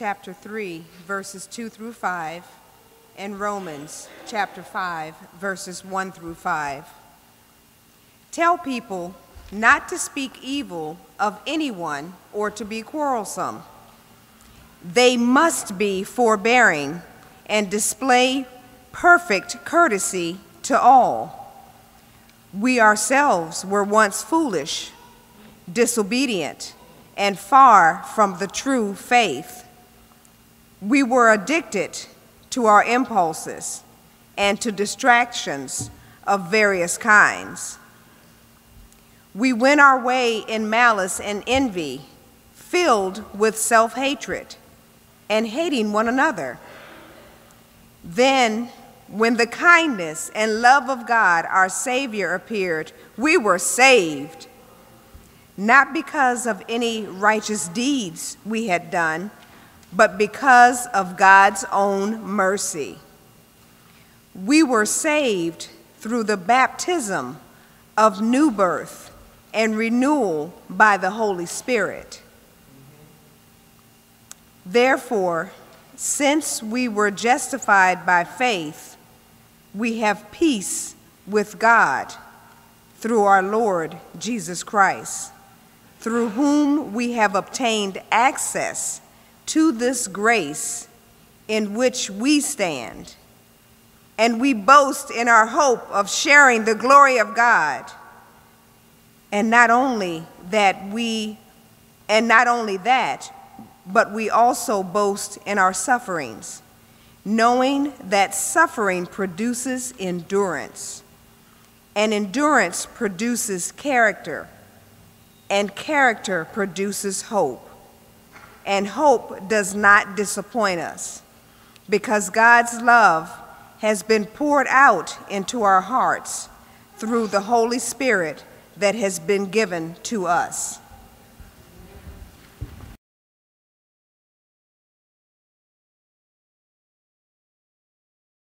chapter 3, verses 2 through 5, and Romans chapter 5, verses 1 through 5. Tell people not to speak evil of anyone or to be quarrelsome. They must be forbearing and display perfect courtesy to all. We ourselves were once foolish, disobedient, and far from the true faith. We were addicted to our impulses and to distractions of various kinds. We went our way in malice and envy, filled with self hatred and hating one another. Then, when the kindness and love of God, our Savior, appeared, we were saved, not because of any righteous deeds we had done, but because of God's own mercy. We were saved through the baptism of new birth and renewal by the Holy Spirit. Therefore, since we were justified by faith, we have peace with God through our Lord Jesus Christ, through whom we have obtained access to this grace in which we stand. And we boast in our hope of sharing the glory of God. And not only that we, and not only that, but we also boast in our sufferings, knowing that suffering produces endurance, and endurance produces character, and character produces hope. And hope does not disappoint us, because God's love has been poured out into our hearts through the Holy Spirit that has been given to us.